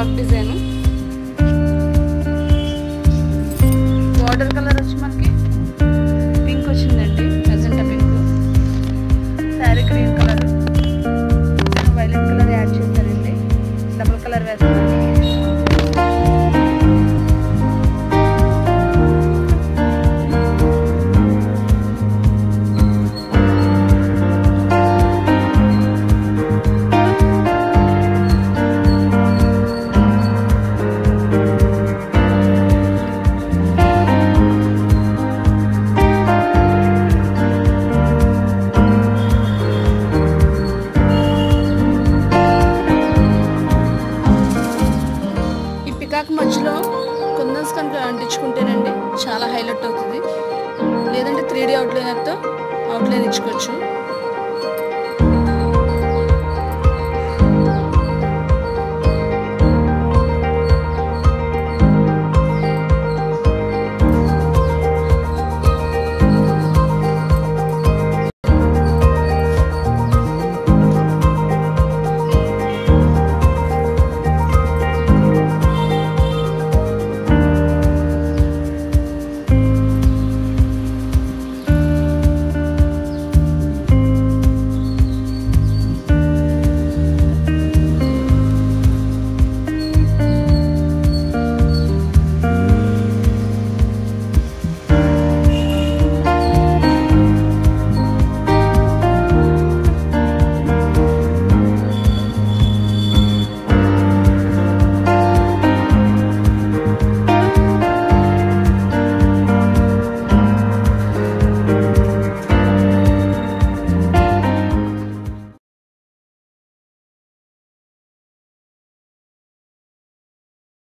Cup design border colour వచ్చి మనకి pink వచ్చిందండి. Magenta pink sari green colour violet colour add చేశారండి double colour వేస్తారండి నాకు మధ్యలో కుందన్స్ కనుక అంటించుకుంటేనండి చాలా హైలైట్ అవుతుంది. లేదంటే త్రీ డీ అవుట్లైనర్తో అవుట్లైన్ ఇచ్చుకోవచ్చు.